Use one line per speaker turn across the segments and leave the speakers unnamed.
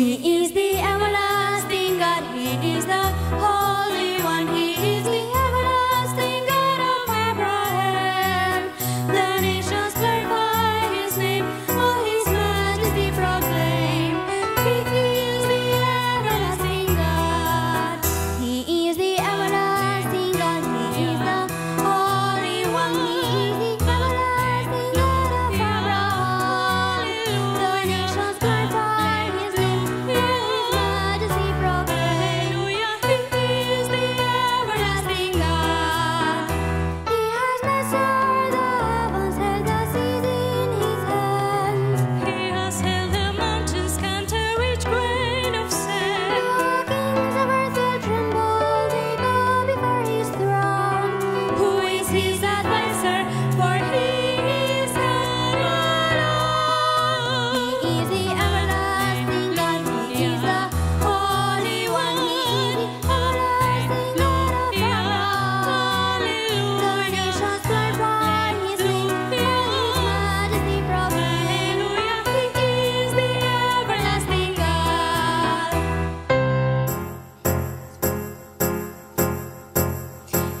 你一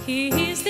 He's the